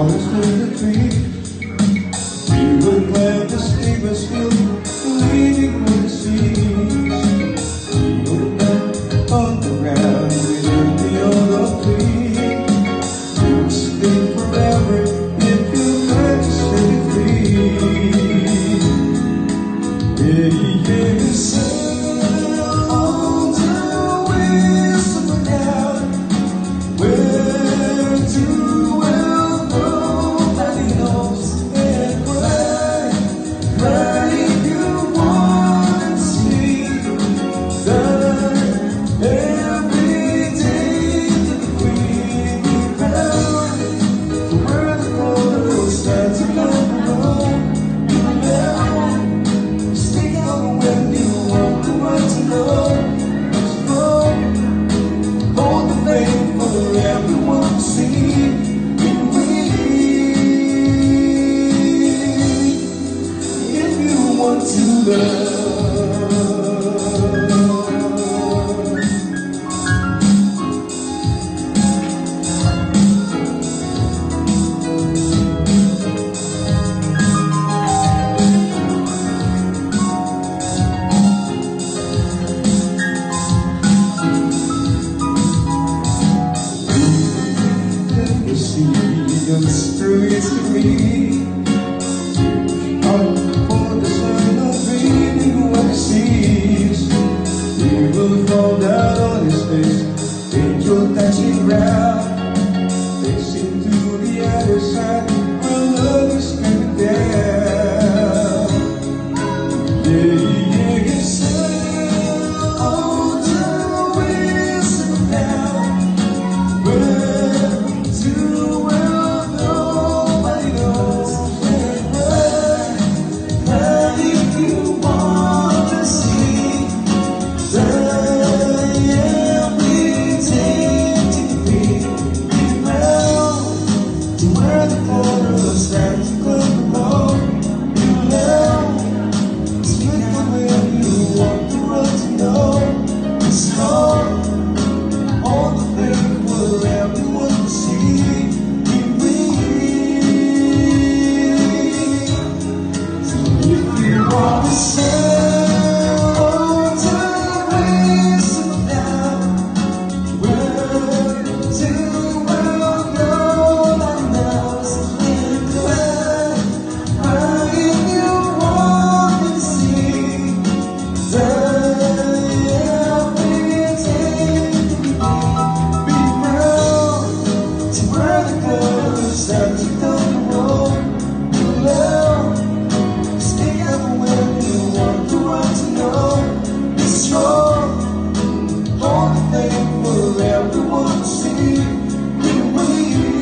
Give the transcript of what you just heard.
promise to the tree. We would plant the steamer still, leading with the seas. We would not on the ground, we would be on the tree. We would sleep forever if you to set it free. Yeah, yeah, sail want to love. the to me. Out Will everyone see me?